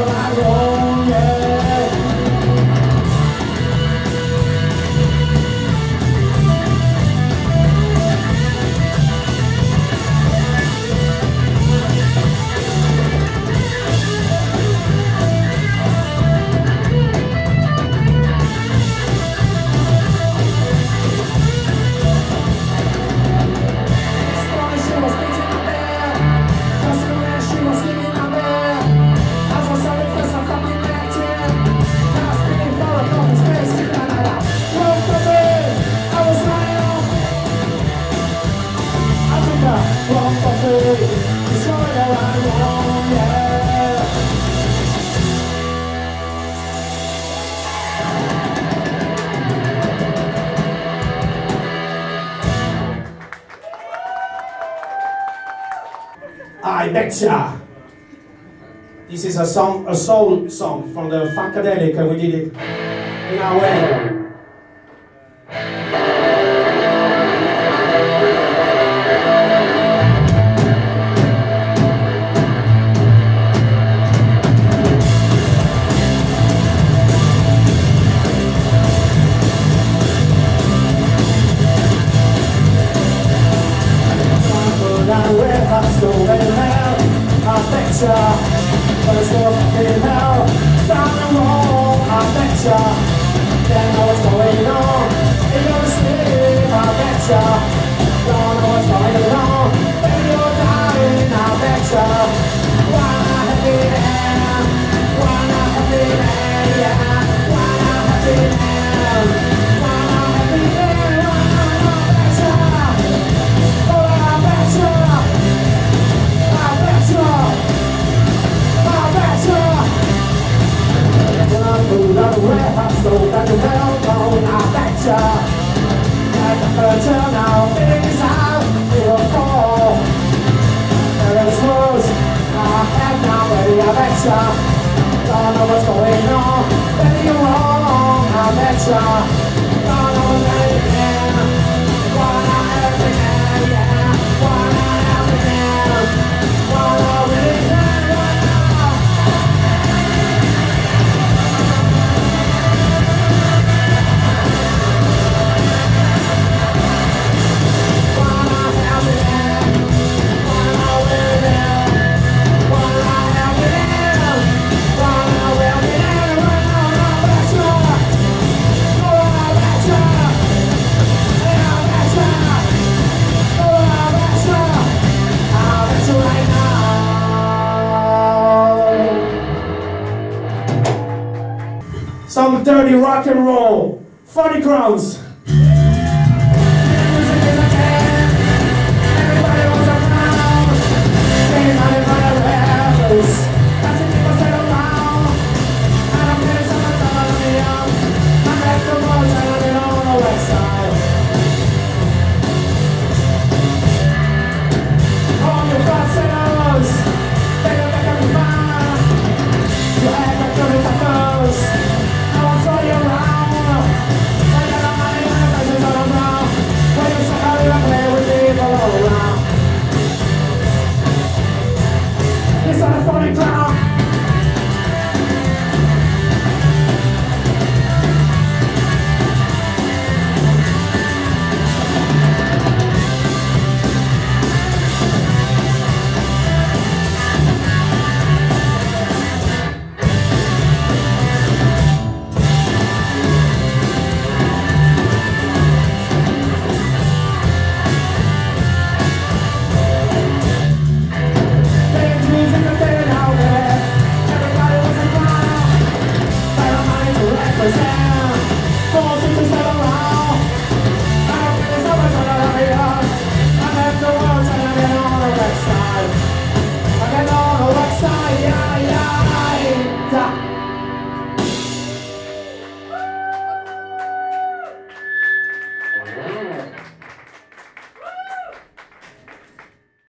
Agora I betcha. This is a song, a soul song from the Funkadelic, and we did it in our way. better. But it's nothing now. Nothing wrong, I better. Then what's going on. It goes to I better. and now, things I feel for. I. Don't know what's going on, then you're wrong, I. some dirty rock and roll. Phoney Crowns.